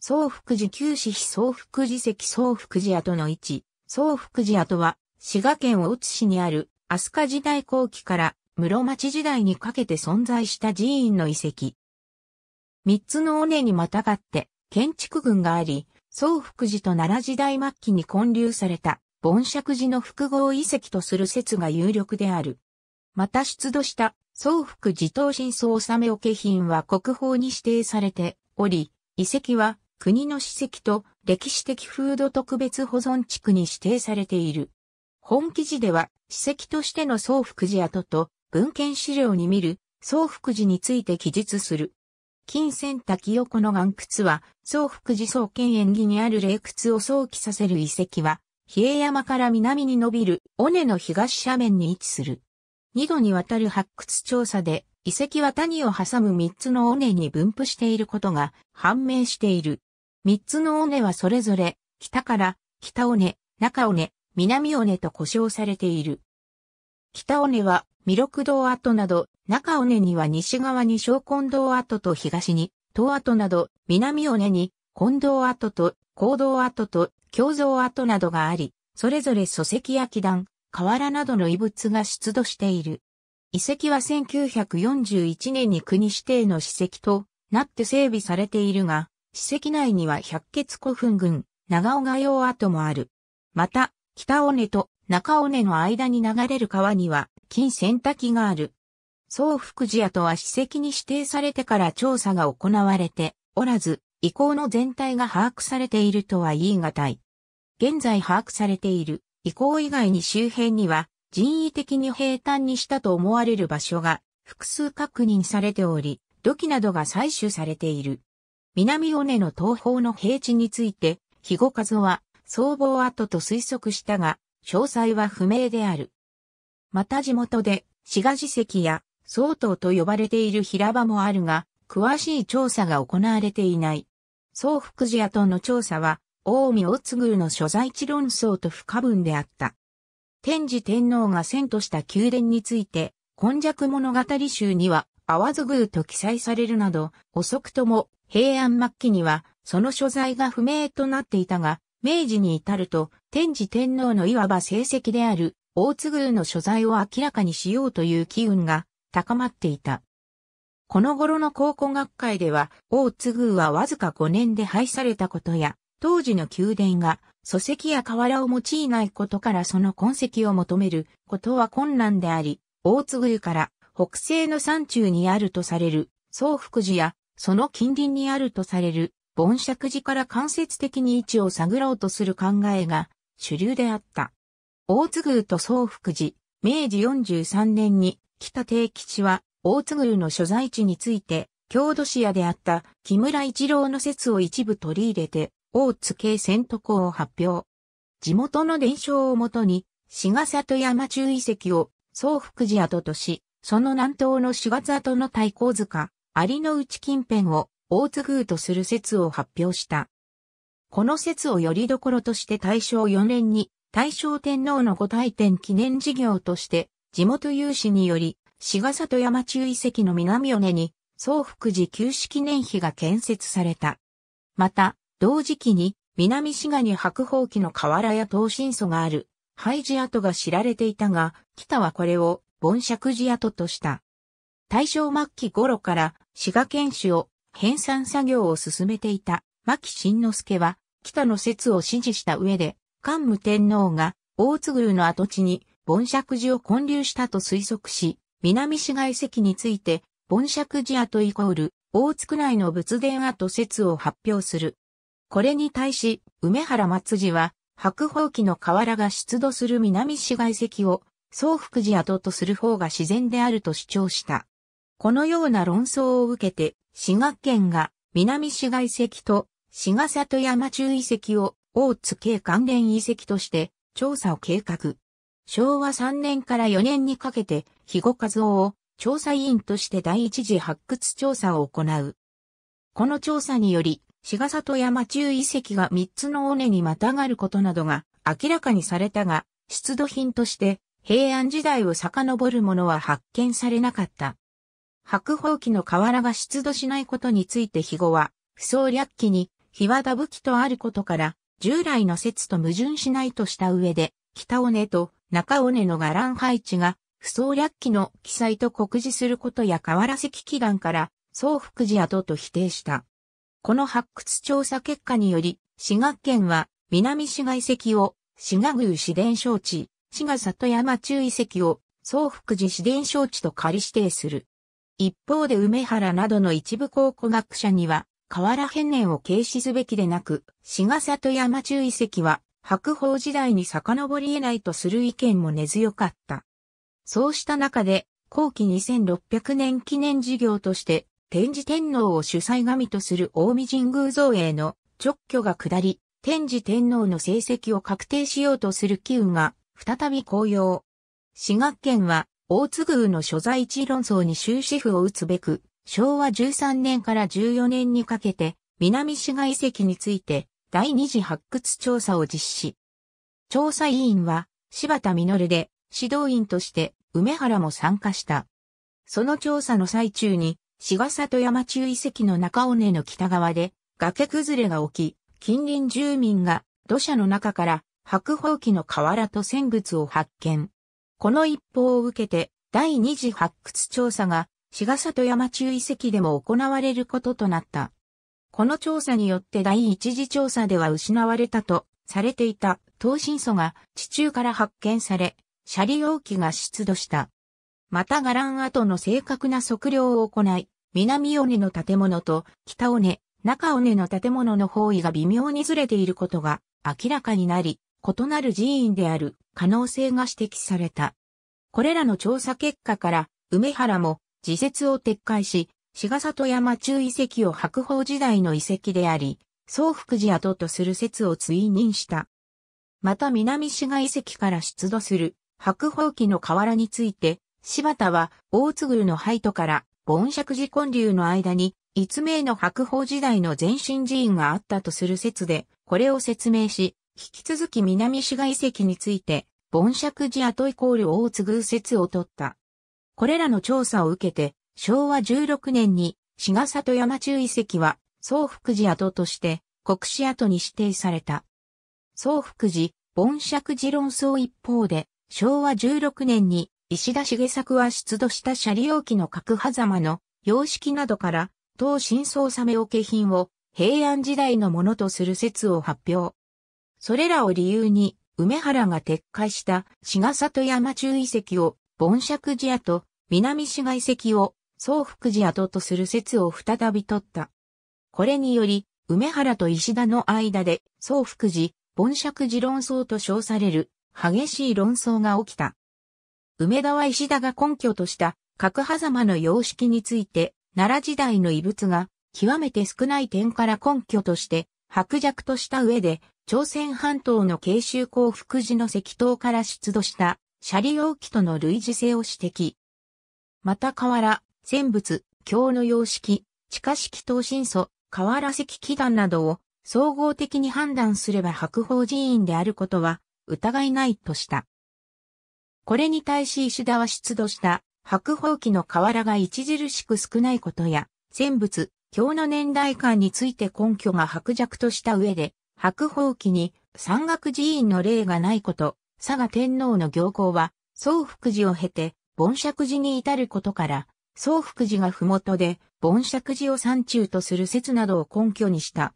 総福寺旧市非総福寺跡総福寺跡の位置、総福寺跡は、滋賀県大津市にある、飛鳥時代後期から室町時代にかけて存在した寺院の遺跡。三つの尾根にまたがって、建築群があり、総福寺と奈良時代末期に建立された、盆釈寺の複合遺跡とする説が有力である。また出土した総福寺等真相納め桶品は国宝に指定されており、遺跡は国の史跡と歴史的風土特別保存地区に指定されている。本記事では史跡としての総福寺跡と文献資料に見る総福寺について記述する。金銭滝横の岩窟は、総福寺総県縁起にある霊窟を想起させる遺跡は、比叡山から南に伸びる尾根の東斜面に位置する。二度にわたる発掘調査で、遺跡は谷を挟む三つの尾根に分布していることが判明している。三つの尾根はそれぞれ、北から北尾根、中尾根、南尾根と呼称されている。北尾根は弥勒堂跡など、中尾根には西側に小近堂跡と東に、東跡など、南尾根に近堂跡と高堂跡と京蔵跡などがあり、それぞれ礎石や木段、河原などの遺物が出土している。遺跡は1941年に国指定の史跡となって整備されているが、史跡内には百血古墳群、長尾賀用跡もある。また、北尾根と中尾根の間に流れる川には金洗滝がある。総福寺跡は史跡に指定されてから調査が行われておらず、遺構の全体が把握されているとは言い難い。現在把握されている遺構以外に周辺には人為的に平坦にしたと思われる場所が複数確認されており、土器などが採取されている。南尾根の東方の平地について、肥後和は総合跡と推測したが、詳細は不明である。また地元で、滋賀寺石や、総統と呼ばれている平場もあるが、詳しい調査が行われていない。総福寺跡の調査は、大見大津宮の所在地論争と不可分であった。天智天皇が遷都した宮殿について、今弱物語集には、淡津宮と記載されるなど、遅くとも平安末期には、その所在が不明となっていたが、明治に至ると、天智天皇のいわば成績である、大津宮の所在を明らかにしようという機運が高まっていた。この頃の考古学会では、大津宮はわずか5年で廃されたことや、当時の宮殿が礎石や瓦を用いないことからその痕跡を求めることは困難であり、大津宮から北西の山中にあるとされる総福寺やその近隣にあるとされる盆釈寺から間接的に位置を探ろうとする考えが主流であった。大津宮と総福寺、明治43年に北定吉は大津宮の所在地について郷土史屋であった木村一郎の説を一部取り入れて大津系セント校を発表。地元の伝承をもとに、志賀里山中遺跡を総福寺跡とし、その南東の志賀里の太閤塚、有の内近辺を大津宮とする説を発表した。この説をよりどころとして大正4年に大正天皇の御大典記念事業として地元有志により志賀里山中遺跡の南尾根に総福寺旧式年碑が建設された。また、同時期に南滋賀に白宝期の河原や東進祖がある廃寺跡が知られていたが、北はこれを盆釈寺跡とした。大正末期頃から滋賀県主を編纂作業を進めていた牧新之助は北の説を支持した上で、桓武天皇が大津宮の跡地に盆釈寺を建立したと推測し、南市街跡について盆釈寺跡イコール大津区内の仏殿跡説を発表する。これに対し、梅原松寺は、白宝期の河原が出土する南市街跡を、総福寺跡とする方が自然であると主張した。このような論争を受けて、滋賀県が南市街跡と滋賀里山中遺跡を大津系関連遺跡として調査を計画。昭和3年から4年にかけて、肥後和夫を調査委員として第一次発掘調査を行う。この調査により、志賀里山中遺跡が3つの尾根にまたがることなどが明らかにされたが、出土品として平安時代を遡るものは発見されなかった。白宝期の瓦が出土しないことについて肥後は、不総略期に日和田武器とあることから、従来の説と矛盾しないとした上で、北尾根と中尾根の伽藍配置が、不総略記の記載と告示することや河原石祈願から、総福寺跡と否定した。この発掘調査結果により、滋賀県は南市街遺跡を滋賀宮市伝承地、滋賀里山中遺跡を総福寺市伝承地と仮指定する。一方で梅原などの一部考古学者には、河原変年を軽視すべきでなく、滋賀里山中遺跡は白鳳時代に遡り得ないとする意見も根強かった。そうした中で、後期2600年記念事業として、天智天皇を主催神とする大見神宮造営の直居が下り、天智天皇の成績を確定しようとする機運が再び公用。滋賀県は大津宮の所在地論争に終止符を打つべく、昭和13年から14年にかけて南滋賀遺跡について第二次発掘調査を実施。調査委員は柴田実で指導員として梅原も参加した。その調査の最中に滋賀里山中遺跡の中尾根の北側で崖崩れが起き、近隣住民が土砂の中から白鳳機の瓦と戦靴を発見。この一報を受けて第二次発掘調査が滋賀里山中遺跡でも行われることとなった。この調査によって第一次調査では失われたとされていた東進素が地中から発見され、シャリ容器が出土した。またガラン跡の正確な測量を行い、南尾根の建物と北尾根、中尾根の建物の方位が微妙にずれていることが明らかになり、異なる寺院である可能性が指摘された。これらの調査結果から、梅原も自説を撤回し、志賀里山中遺跡を白鳳時代の遺跡であり、総福寺跡とする説を追認した。また南志賀遺跡から出土する白鳳期の河原について、柴田は大津宮の廃都から盆釈寺建流の間に、逸名の白鳳時代の前身寺院があったとする説で、これを説明し、引き続き南志賀遺跡について、盆釈寺跡イコール大津宮説を取った。これらの調査を受けて、昭和16年に、志賀里山中遺跡は、総福寺跡として、国史跡に指定された。総福寺、盆釈寺論争一方で、昭和16年に、石田重作は出土したシャリ王記の角狭間の様式などから、当新創サメ桶品を平安時代のものとする説を発表。それらを理由に、梅原が撤回した志賀里山中遺跡を盆釈寺跡、南市街遺跡を総福寺跡とする説を再び取った。これにより、梅原と石田の間で、総福寺、盆釈寺論争と称される、激しい論争が起きた。梅田は石田が根拠とした、角狭間の様式について、奈良時代の遺物が、極めて少ない点から根拠として、白弱とした上で、朝鮮半島の慶州港福寺の石塔から出土した、シャリ王記との類似性を指摘。また河原、戦物、京の様式、地下式等新素、河原石器団などを総合的に判断すれば白鳳寺院であることは疑いないとした。これに対し石田は出土した白鳳記の瓦が著しく少ないことや、戦物、京の年代間について根拠が白弱とした上で、白鳳記に山岳寺院の例がないこと、佐賀天皇の行幸は、総福寺を経て、盆釈寺に至ることから、総福寺が麓で、盆釈寺を山中とする説などを根拠にした。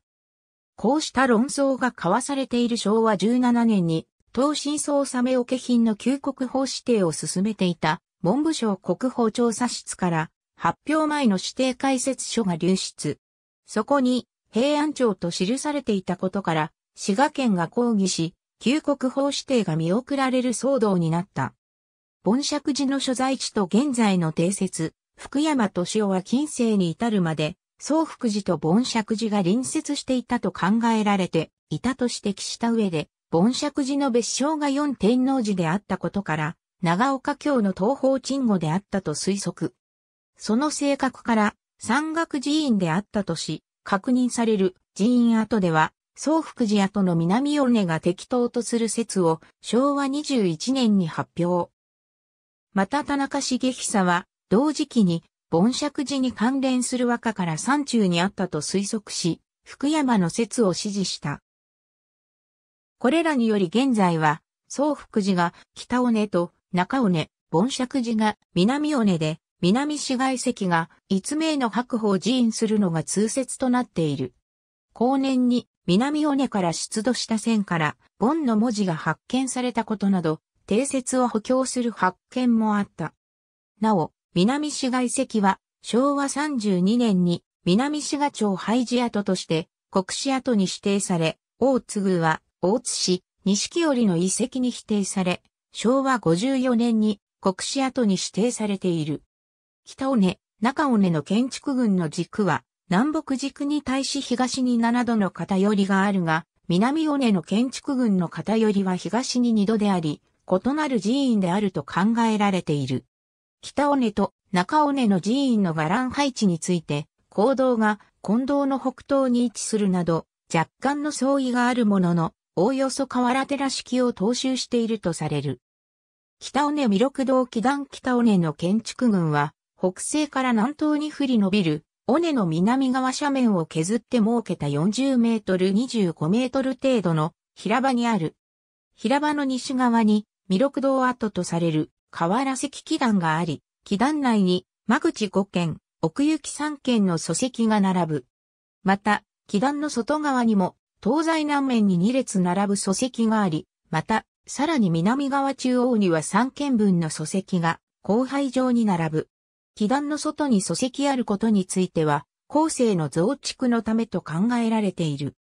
こうした論争が交わされている昭和17年に、東新総サメ桶品の旧国法指定を進めていた、文部省国法調査室から、発表前の指定解説書が流出。そこに、平安庁と記されていたことから、滋賀県が抗議し、旧国法指定が見送られる騒動になった。盆釈寺の所在地と現在の定説、福山敏夫は近世に至るまで、総福寺と盆釈寺が隣接していたと考えられていたと指摘した上で、盆釈寺の別称が四天王寺であったことから、長岡京の東方鎮護であったと推測。その性格から山岳寺院であったとし、確認される寺院跡では、総福寺跡の南尾根が適当とする説を昭和21年に発表。また田中茂久は同時期に、盆釈寺に関連する和歌から山中にあったと推測し、福山の説を支持した。これらにより現在は、総福寺が北尾根と中尾根、盆釈寺が南尾根で、南市街石が一名の白鵬寺院するのが通説となっている。後年に南尾根から出土した線から盆の文字が発見されたことなど、定説を補強する発見もあった。なお、南市街石は昭和32年に南滋賀町廃寺跡として国史跡に指定され、大津宮は大津市錦織の遺跡に否定され、昭和54年に国史跡に指定されている。北尾根、中尾根の建築群の軸は、南北軸に対し東に7度の偏りがあるが、南尾根の建築群の偏りは東に2度であり、異なる寺院であると考えられている。北尾根と中尾根の寺院の伽藍配置について、行動が近道の北東に位置するなど、若干の相違があるものの、おおよそ河原寺式を踏襲しているとされる。北尾根弥勒堂祈願北尾根の建築群は、北西から南東に降り伸びる、尾根の南側斜面を削って設けた40メートル25メートル程度の平場にある。平場の西側に弥勒堂跡とされる河原石祈壇があり、祈壇内に間口5軒、奥行き3軒の礎石が並ぶ。また、祈壇の外側にも、東西南面に2列並ぶ礎石があり、また、さらに南側中央には3軒分の礎石が、荒廃状に並ぶ。祈壇の外に礎石あることについては、後世の増築のためと考えられている。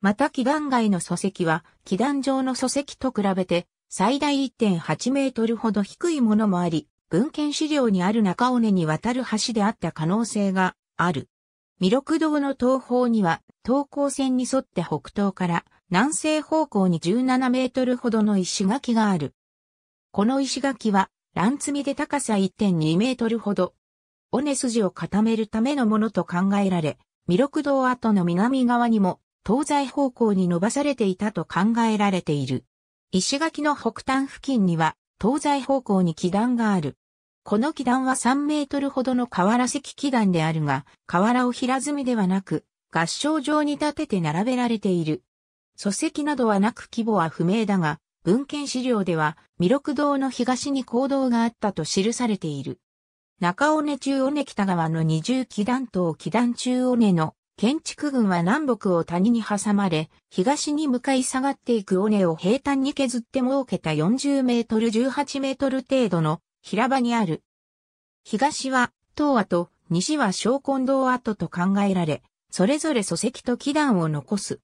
また祈壇外の礎石は、祈壇上の礎石と比べて、最大1.8メートルほど低いものもあり、文献資料にある中尾根に渡る橋であった可能性がある。弥勒堂の東方には、東高線に沿って北東から南西方向に17メートルほどの石垣がある。この石垣は、乱積みで高さ1.2メートルほど。尾根筋を固めるためのものと考えられ、弥勒堂跡の南側にも東西方向に伸ばされていたと考えられている。石垣の北端付近には東西方向に基壇がある。この基壇は3メートルほどの瓦石基壇であるが、瓦を平積みではなく、合掌状に立てて並べられている。礎石などはなく規模は不明だが、文献資料では、弥勒堂の東に坑道があったと記されている。中尾根中尾根北側の二重基壇と基壇中尾根の建築群は南北を谷に挟まれ、東に向かい下がっていく尾根を平坦に削って設けた40メートル18メートル程度の平場にある。東は東跡、西は小根道跡と考えられ、それぞれ礎石と基壇を残す。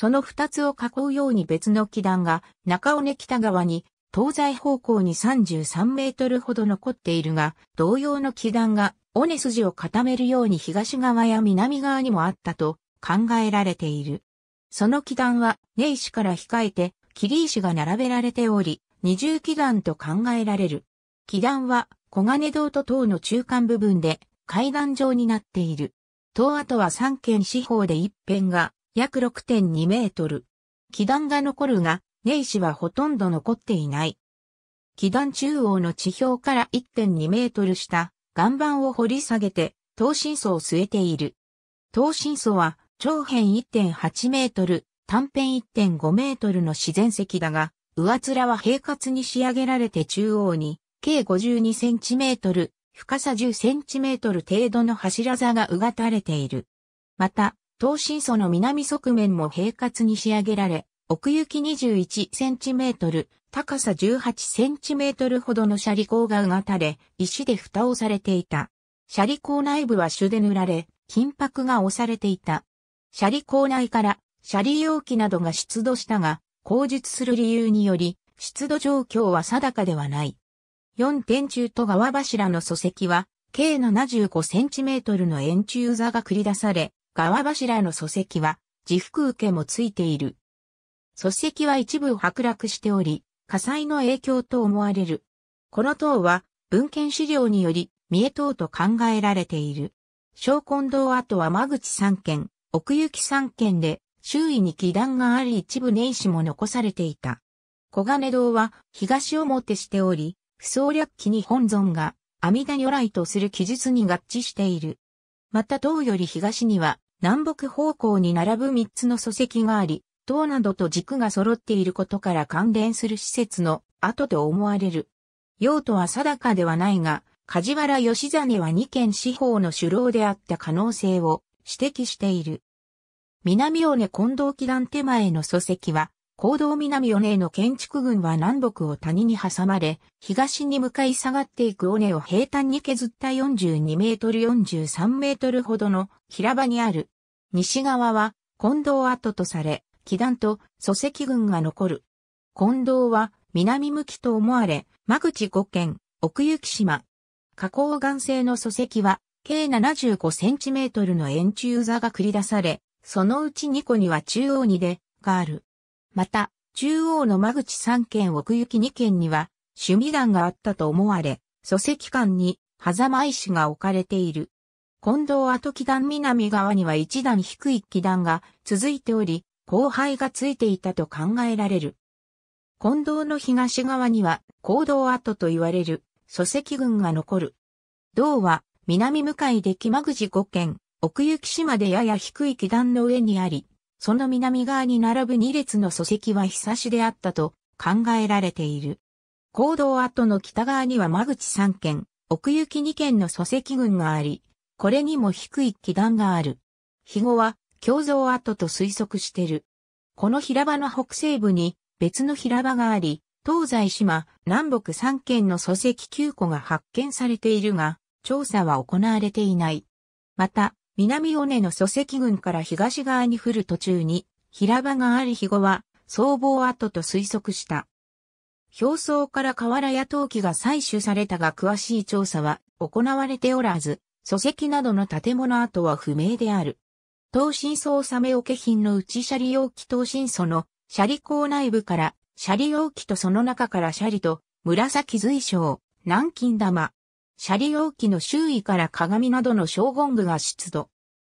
その二つを囲うように別の基壇が中尾根北側に東西方向に33メートルほど残っているが、同様の基壇が尾根筋を固めるように東側や南側にもあったと考えられている。その基壇は根石から控えて切り石が並べられており、二重基壇と考えられる。基壇は小金堂と塔の中間部分で階段状になっている。塔跡は3軒四方で一辺が約6.2メートル。基壇が残るが、根石はほとんど残っていない。基壇中央の地表から1.2メートル下、岩盤を掘り下げて、等身層を据えている。等身層は、長辺1.8メートル、短辺1.5メートルの自然石だが、上面は平滑に仕上げられて中央に、計52センチメートル、深さ10センチメートル程度の柱座がうがたれている。また、等身層の南側面も平滑に仕上げられ、奥行き21センチメートル、高さ18センチメートルほどのシャリ鋼がうがたれ、石で蓋をされていた。シャリ鋼内部は朱で塗られ、金箔が押されていた。シャリ鋼内からシャリ容器などが出土したが、口述する理由により、出土状況は定かではない。4天柱と側柱の礎石は、計75センチメートルの円柱座が繰り出され、側柱の礎石は、自腹受けもついている。礎石は一部剥落しており、火災の影響と思われる。この塔は、文献資料により、三重塔と考えられている。小根堂跡は間口三軒、奥行き三軒で、周囲に基壇があり一部根石も残されていた。小金堂は東表しており、不総略期に本尊が阿弥陀如来とする記述に合致している。また塔より東には南北方向に並ぶ三つの礎石があり、塔などと軸が揃っていることから関連する施設の跡と思われる。用途は定かではないが、梶原義実は二県四方の首領であった可能性を指摘している。南尾根近藤基団手前の礎石は、行動南尾根の建築群は南北を谷に挟まれ、東に向かい下がっていく尾根を平坦に削った42メートル43メートルほどの平場にある。西側は近藤跡とされ、木団と礎石群が残る。近藤は南向きと思われ、間口五県、奥行島。花崗岩製の礎石は、計75センチメートルの円柱座が繰り出され、そのうち2個には中央にで、がある。また、中央の間口3県奥行き2県には、趣味段があったと思われ、礎石間に、狭間石が置かれている。近藤跡木段南側には一段低い木段が続いており、後輩がついていたと考えられる。近藤の東側には、行動跡と言われる、礎石群が残る。銅は、南向かいで木間口五県、奥行き島でやや低い木段の上にあり、その南側に並ぶ二列の礎石は久しであったと考えられている。行動跡の北側には間口三県、奥行き二県の礎石群があり、これにも低い木段がある。肥後は、共造跡と推測してる。この平場の北西部に別の平場があり、東西島、南北三県の礎石9個が発見されているが、調査は行われていない。また、南尾根の礎石群から東側に降る途中に、平場がある肥後は、総防跡と推測した。表層から瓦や陶器が採取されたが詳しい調査は行われておらず、礎石などの建物跡は不明である。東新層サメ桶品の内シャリ容器東新層のシャリ港内部から、シャリ容器とその中からシャリと、紫随章、南京玉。シャリ容器の周囲から鏡などの小言具が出土。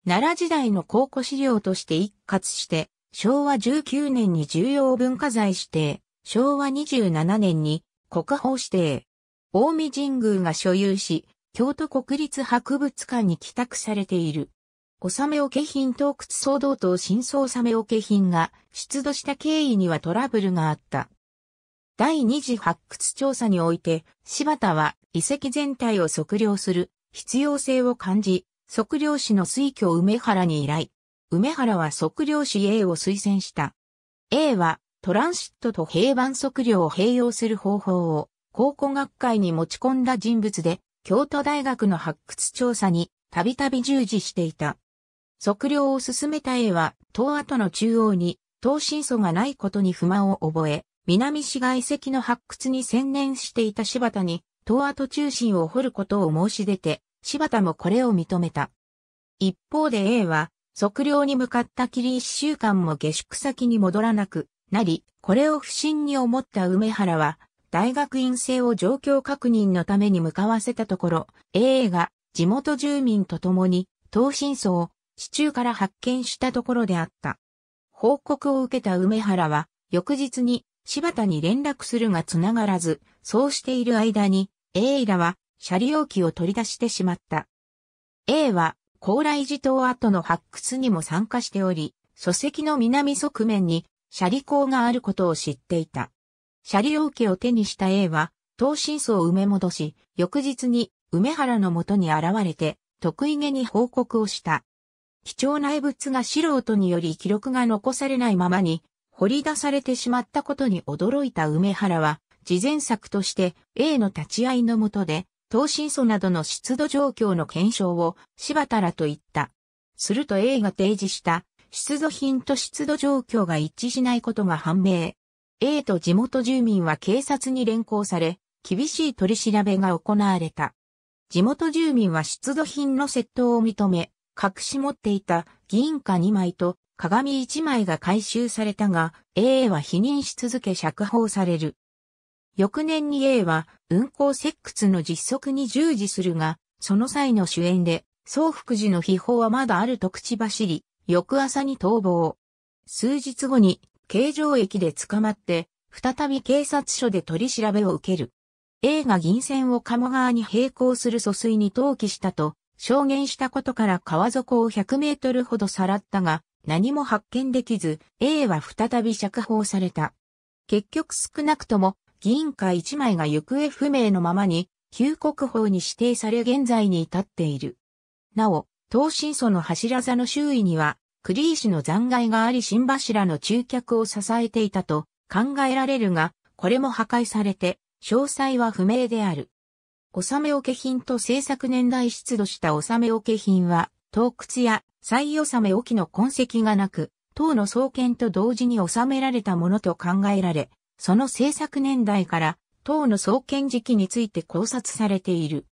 奈良時代の考古資料として一括して、昭和19年に重要文化財指定、昭和27年に国宝指定。大見神宮が所有し、京都国立博物館に帰宅されている。納め桶品洞窟騒動と真相納め桶品が出土した経緯にはトラブルがあった。第二次発掘調査において、柴田は遺跡全体を測量する必要性を感じ、測量士の水居梅原に依頼。梅原は測量士 A を推薦した。A はトランシットと平板測量を併用する方法を考古学会に持ち込んだ人物で、京都大学の発掘調査にたびたび従事していた。測量を進めた A は、塔跡の中央に、塔真素がないことに不満を覚え、南市街石の発掘に専念していた柴田に、塔跡中心を掘ることを申し出て、柴田もこれを認めた。一方で A は、測量に向かったきり一週間も下宿先に戻らなくなり、これを不審に思った梅原は、大学院生を状況確認のために向かわせたところ、A が地元住民と共に、東新層、地中から発見したところであった。報告を受けた梅原は、翌日に柴田に連絡するが繋がらず、そうしている間に、A らは、車両機を取り出してしまった。A は、高麗寺島跡の発掘にも参加しており、礎石の南側面に、シャリ港があることを知っていた。シャリ容器を手にした A は、東進層を埋め戻し、翌日に梅原のもとに現れて、得意げに報告をした。貴重な遺物が素人により記録が残されないままに掘り出されてしまったことに驚いた梅原は、事前策として A の立ち会いのもとで、東進素などの出土状況の検証を柴田らと言った。すると A が提示した出土品と出土状況が一致しないことが判明。A と地元住民は警察に連行され、厳しい取り調べが行われた。地元住民は出土品の窃盗を認め、隠し持っていた銀貨2枚と鏡1枚が回収されたが、A は否認し続け釈放される。翌年に A は運行石窟の実測に従事するが、その際の主演で、総福寺の秘宝はまだあると口走り、翌朝に逃亡。数日後に、京城駅で捕まって、再び警察署で取り調べを受ける。A が銀線を鴨川に並行する疎水に投棄したと証言したことから川底を100メートルほどさらったが、何も発見できず、A は再び釈放された。結局少なくとも、議員会1枚が行方不明のままに、旧国法に指定され現在に至っている。なお、東進層の柱座の周囲には、クリーシの残骸があり新柱の中脚を支えていたと考えられるが、これも破壊されて、詳細は不明である。納め桶品と制作年代出土した納め桶品は、洞窟や再納め置の痕跡がなく、塔の創建と同時に収められたものと考えられ、その制作年代から塔の創建時期について考察されている。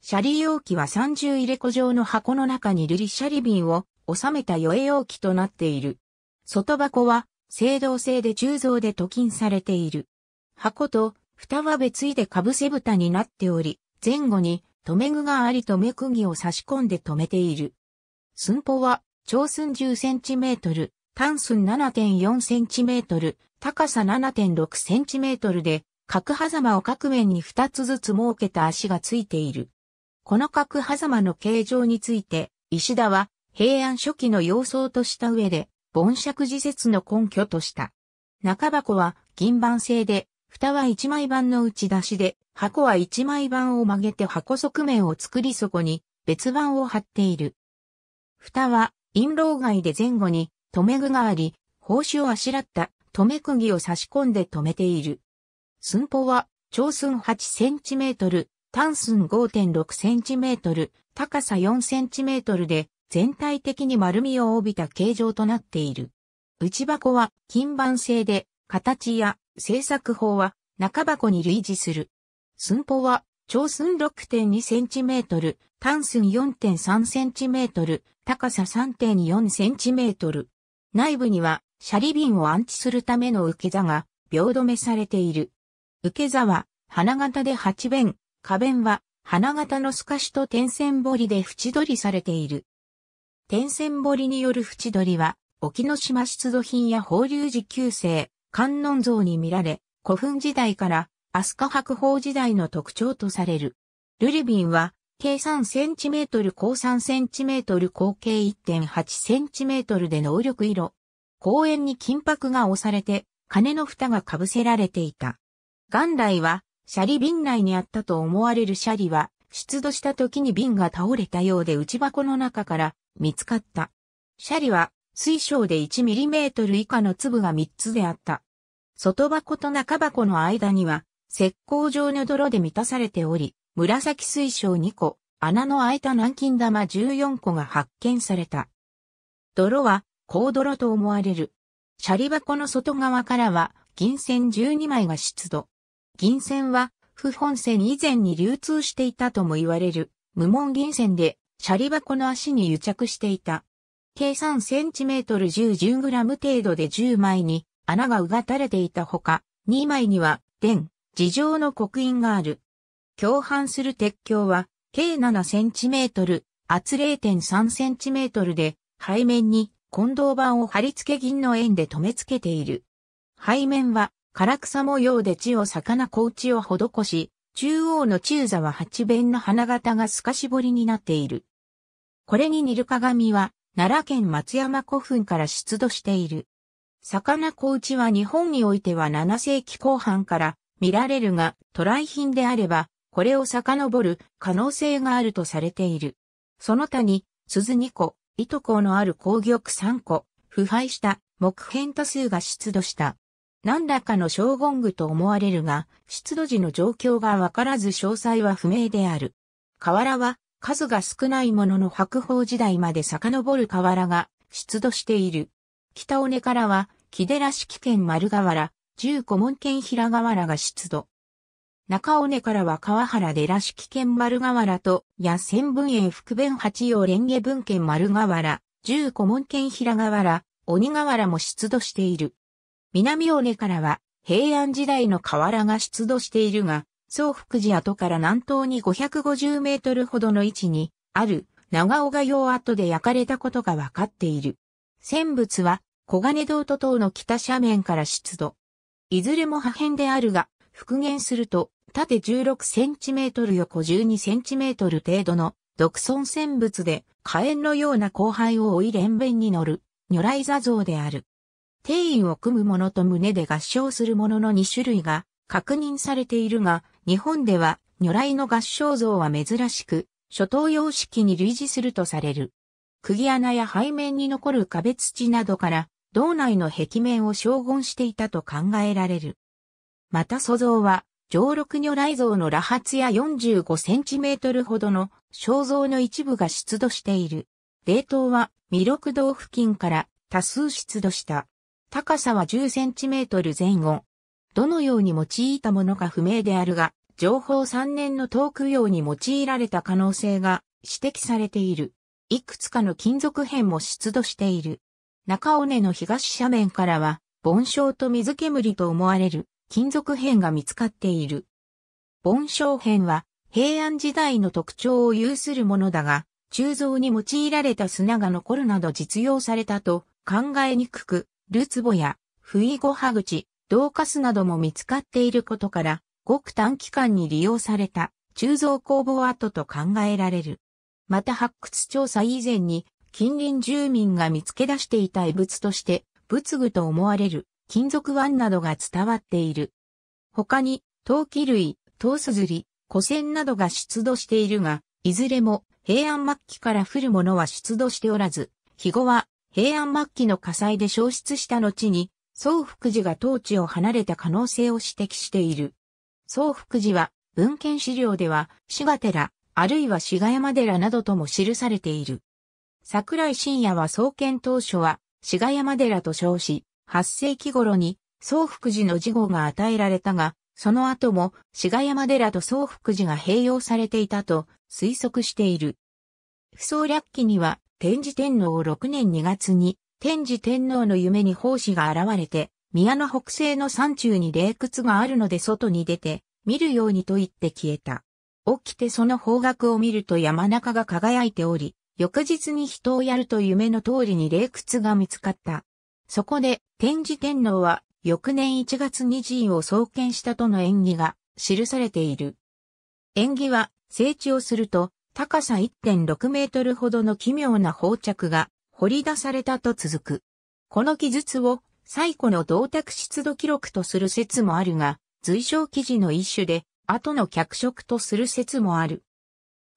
シャリ容器は三重入れ子状の箱の中に瑠璃シャリ瓶を収めた余容器となっている。外箱は青銅製で鋳造で鍍金されている。箱と蓋は別いで被せ蓋になっており、前後に留め具があり留め釘を差し込んで留めている。寸法は長寸10センチメートル、単寸7.4センチメートル、高さ7.6センチメートルで、角狭間を各面に2つずつ設けた足がついている。この角狭間の形状について、石田は平安初期の様相とした上で、盆尺自説の根拠とした。中箱は銀板製で、蓋は一枚板の打ち出しで、箱は一枚板を曲げて箱側面を作りそこに別板を貼っている。蓋は陰漏外で前後に留め具があり、帽子をあしらった留め釘を差し込んで留めている。寸法は長寸8センチメートル、単寸5.6センチメートル、高さ4センチメートルで、全体的に丸みを帯びた形状となっている。内箱は金板製で、形や製作法は中箱に類似する。寸法は長寸6.2センチメートル、単寸4.3センチメートル、高さ3.4センチメートル。内部にはシャリ瓶を安置するための受け座が秒止めされている。受け座は花形で8弁、花弁は花形の透かしと点線彫りで縁取りされている。点線彫りによる縁取りは、沖ノ島出土品や法隆寺旧世、観音像に見られ、古墳時代から飛鳥白鳳時代の特徴とされる。ルリビンは、計3センチメートル高3センチメートル合計1.8センチメートルで能力色。公園に金箔が押されて、金の蓋が被せられていた。元来は、シャリ瓶内にあったと思われるシャリは、出土した時に瓶が倒れたようで内箱の中から見つかった。シャリは水晶で 1mm 以下の粒が3つであった。外箱と中箱の間には石膏状の泥で満たされており、紫水晶2個、穴の開いた南京玉14個が発見された。泥は高泥と思われる。シャリ箱の外側からは銀線12枚が出土。銀線は不本線以前に流通していたとも言われる無門銀線でシャリ箱の足に癒着していた。計3センチメートル10、10グラム程度で10枚に穴がうがたれていたほか、2枚には、電、地上の刻印がある。共犯する鉄橋は、計7センチメートル、厚0.3センチメートルで、背面に、混同板を貼り付け銀の円で留め付けている。背面は、唐草模様で地を魚小打を施し、中央の中座は八弁の花形が透かし彫りになっている。これに似る鏡は、奈良県松山古墳から出土している。魚小打は日本においては7世紀後半から見られるが、渡来品であれば、これを遡る可能性があるとされている。その他に、鈴2個、糸港のある工玉3個、腐敗した木片多数が出土した。何らかの将軍具と思われるが、出土時の状況がわからず詳細は不明である。瓦は数が少ないものの白鳳時代まで遡る瓦が出土している。北尾根からは、木寺式県丸瓦、十古門県平瓦が出土。中尾根からは川原寺式県丸瓦と、野戦文営福弁八葉蓮華文県丸瓦、十古門県平瓦、鬼瓦も出土している。南尾根からは平安時代の河原が出土しているが、総福寺跡から南東に550メートルほどの位置にある長岡用跡で焼かれたことが分かっている。戦物は小金堂と等の北斜面から出土。いずれも破片であるが、復元すると縦16センチメートル横12センチメートル程度の独尊戦仏で火炎のような後輩を追い連弁に乗る如来座像である。定員を組むものと胸で合唱するものの2種類が確認されているが、日本では如来の合唱像は珍しく、初等様式に類似するとされる。釘穴や背面に残る壁土などから、道内の壁面を将軍していたと考えられる。また塑像は、上六如来像の羅髪や45センチメートルほどの肖像の一部が出土している。霊塔は、弥勒堂付近から多数出土した。高さは10センチメートル前後。どのように用いたものか不明であるが、情報3年のトーク用に用いられた可能性が指摘されている。いくつかの金属片も出土している。中尾根の東斜面からは、盆章と水煙と思われる金属片が見つかっている。盆章片は平安時代の特徴を有するものだが、鋳造に用いられた砂が残るなど実用されたと考えにくく、ルツボや不意後歯口、銅カスなども見つかっていることから、ごく短期間に利用された鋳造工房跡と考えられる。また発掘調査以前に近隣住民が見つけ出していた遺物として仏具と思われる金属碗などが伝わっている。他に陶器類、陶すずり、古銭などが出土しているが、いずれも平安末期から降るものは出土しておらず、肥後は平安末期の火災で消失した後に、宗福寺が統治を離れた可能性を指摘している。宗福寺は文献資料では、志賀寺、あるいは志賀山寺などとも記されている。桜井深夜は創建当初は志賀山寺と称し、8世紀頃に宗福寺の事後が与えられたが、その後も志賀山寺と宗福寺が併用されていたと推測している。不総略記には、天智天皇6年2月に、天智天皇の夢に奉仕が現れて、宮の北西の山中に霊窟があるので外に出て、見るようにと言って消えた。起きてその方角を見ると山中が輝いており、翌日に人をやると夢の通りに霊窟が見つかった。そこで、天智天皇は、翌年1月に寺院を創建したとの演技が記されている。演技は、成長すると、高さ1.6メートルほどの奇妙な宝着が掘り出されたと続く。この記述を最古の銅鐸出土記録とする説もあるが、随章記事の一種で、後の脚色とする説もある。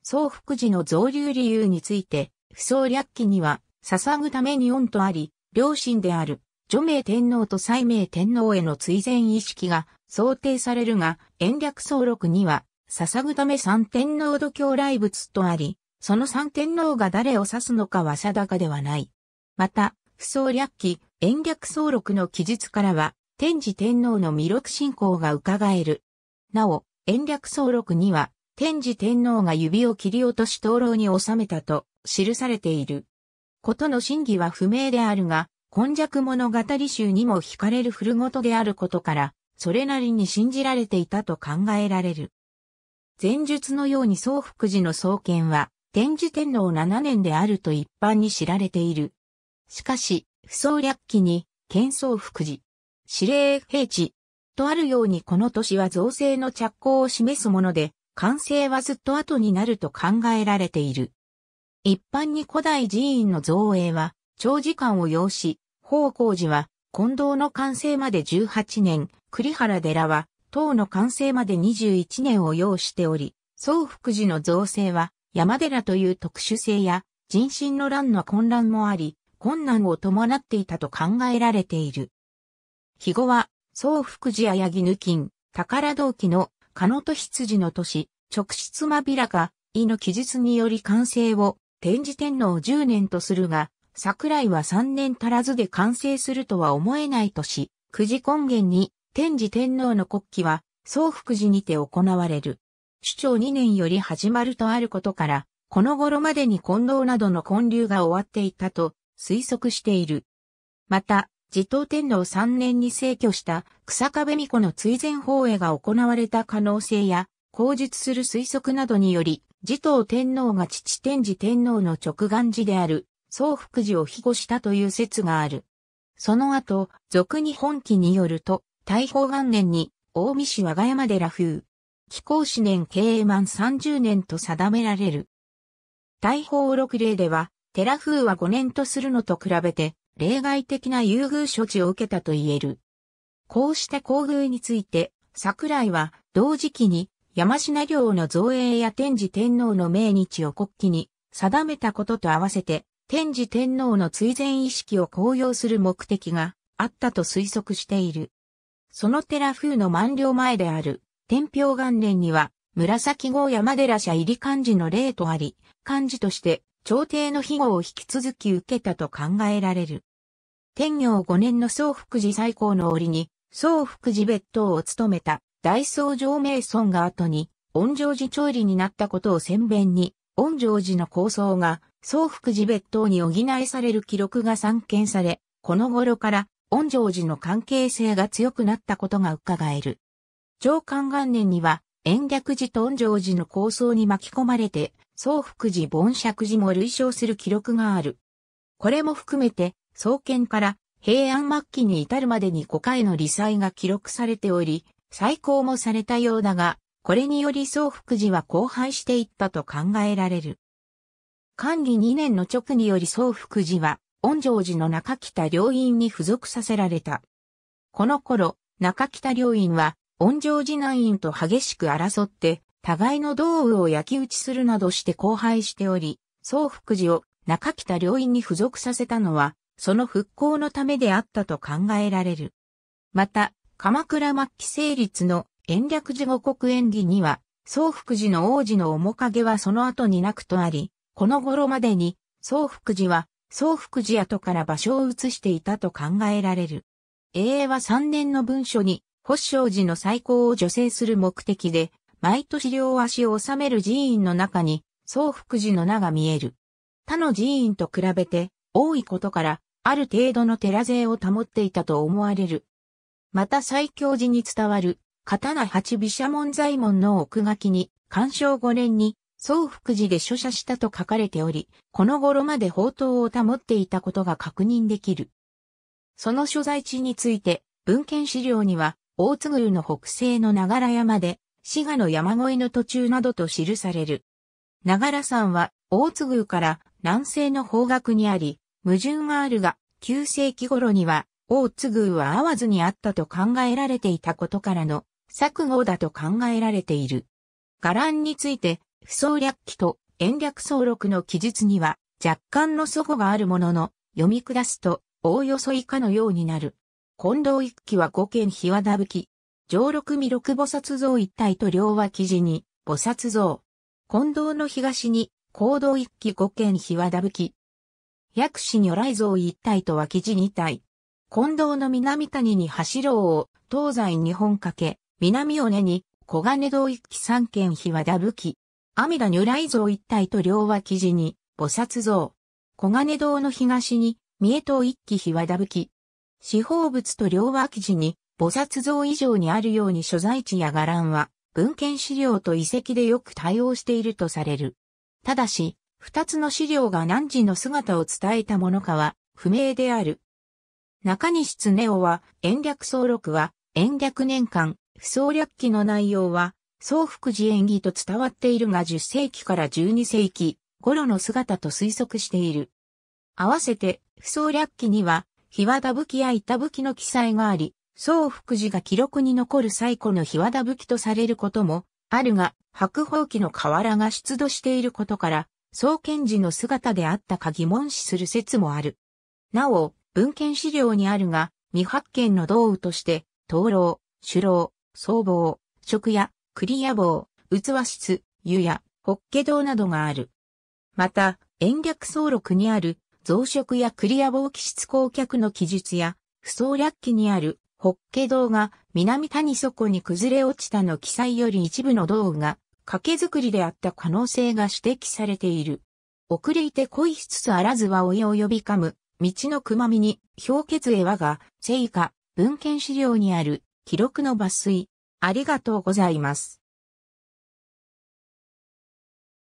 宗福寺の造立理由について、不総略記には、捧ぐために恩とあり、両親である、除名天皇と西明天皇への追善意識が想定されるが、延暦総録には、捧ぐため三天皇度胸来仏とあり、その三天皇が誰を指すのかは定かではない。また、不総略記、延暦総録の記述からは、天智天皇の弥勒信仰が伺える。なお、延暦総録には、天智天皇が指を切り落とし灯籠に収めたと記されている。ことの真偽は不明であるが、今弱物語集にも惹かれる古事であることから、それなりに信じられていたと考えられる。前述のように宗福寺の創建は、天智天皇7年であると一般に知られている。しかし、不総略記に、県宗福寺、指令平地、とあるようにこの年は造成の着工を示すもので、完成はずっと後になると考えられている。一般に古代寺院の造営は、長時間を要し、宝光寺は、近藤の完成まで18年、栗原寺は、塔の完成まで21年を要しており、宗福寺の造成は山寺という特殊性や人心の乱の混乱もあり、困難を伴っていたと考えられている。肥後は、宗福寺綾木抜金、宝道記の加野と羊の年、直筆まびらか、意の記述により完成を天智天皇10年とするが、桜井は3年足らずで完成するとは思えないとし、九時根源に天智天皇の国旗は、宗福寺にて行われる。首長2年より始まるとあることから、この頃までに近藤などの建立が終わっていたと推測している。また、持統天皇3年に逝去した草壁巫女の追善法営が行われた可能性や、口述する推測などにより、持統天皇が父天智天皇の直眼寺である、宗福寺を庇護したという説がある。その後、俗日本記によると、大宝元年に、大見市和歌山寺風、気候四年経営満30年と定められる。大法録例では、テラフーは5年とするのと比べて、例外的な優遇処置を受けたと言える。こうした厚遇について、桜井は同時期に山品領の造営や天智天皇の命日を国旗に定めたことと合わせて、天智天皇の追善意識を高揚する目的があったと推測している。その寺風の満了前である天平元年には紫号山寺社入り漢字の例とあり、漢字として朝廷の庇護を引き続き受けたと考えられる。天行5年の宗福寺最高の折に、宗福寺別当を務めた大宗上名村が後に、恩城寺調理になったことを宣弁に、恩城寺の構想が、宗福寺別当に補えされる記録が散見され、この頃から恩城寺の関係性が強くなったことが伺える。上官元年には、延暦寺と恩城寺の構想に巻き込まれて、宗福寺盆釈寺も類称する記録がある。これも含めて、創建から平安末期に至るまでに5回の理祭が記録されており、再興もされたようだが、これにより宗福寺は荒廃していったと考えられる。管理2年の直により宗福寺は、恩城寺の中北両院に付属させられた。この頃、中北両院は、恩城寺南院と激しく争って、互いの道具を焼き討ちするなどして荒廃しており、宗福寺を中北両院に付属させたのは、その復興のためであったと考えられる。また、鎌倉末期成立の延暦寺五国演技には、宗福寺の王子の面影はその後になくとあり、この頃までに、宗福寺は、宗福寺跡から場所を移していたと考えられる。永和3年の文書に、保祥寺の最高を助成する目的で、毎年両足を収める寺院の中に、宗福寺の名が見える。他の寺院と比べて、多いことから、ある程度の寺勢を保っていたと思われる。また最強寺に伝わる、刀八毘沙門左衛門の奥書きに、干渉5年に、宗福寺で書写したと書かれており、この頃まで宝刀を保っていたことが確認できる。その所在地について、文献資料には、大津宮の北西の長良山で、滋賀の山越えの途中などと記される。長良山は、大津宮から南西の方角にあり、矛盾があるが、9世紀頃には、大津宮は会わずにあったと考えられていたことからの錯誤だと考えられている。伽藍について、不総略記と延略総録の記述には若干の祖語があるものの、読み下すと、おおよそ以下のようになる。近藤一揆は五件日和田吹き。上六味六菩薩像一体と両脇地に、菩薩像。近藤の東に、行動一揆五件日和田吹き。薬師如来像一体と脇地二体。近藤の南谷に柱を、東西日本かけ、南尾根に、小金堂一揆三軒日和田武器。阿弥陀如来像一体と両脇地に、菩薩像。小金堂の東に、三重塔一揆日和田武器。四方仏と両脇地に、菩薩像以上にあるように所在地や伽藍は、文献資料と遺跡でよく対応しているとされる。ただし、二つの資料が何時の姿を伝えたものかは、不明である。中西恒夫は、延暦総録は、延暦年間、不総略記の内容は、総福寺演技と伝わっているが10世紀から12世紀頃の姿と推測している。合わせて、不総略記には、日和田武器や板武器の記載があり、総福寺が記録に残る最古の日和田武器とされることもあるが、白宝記の河原が出土していることから、創建時の姿であったか疑問視する説もある。なお、文献資料にあるが、未発見の道具として、灯籠、手籠、僧帽、食屋、栗屋棒、器室、湯屋、ホッケ堂などがある。また、延暦総録にある増殖や栗屋棒気質光客の記述や、不総略記にあるホッケ堂が南谷底に崩れ落ちたの記載より一部の道具が掛け作りであった可能性が指摘されている。遅れいて恋しつつあらずはおいを呼びかむ。道のくまみに、氷結絵和が、聖火、文献資料にある、記録の抜粋。ありがとうございます。